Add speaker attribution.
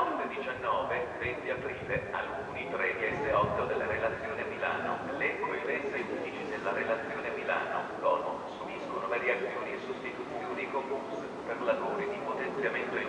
Speaker 1: 19, 20 aprile, alcuni 3 s 8 della relazione Milano, l'eco e S11 della relazione Milano, Como, subiscono variazioni e sostituzioni con bus per lavori di potenziamento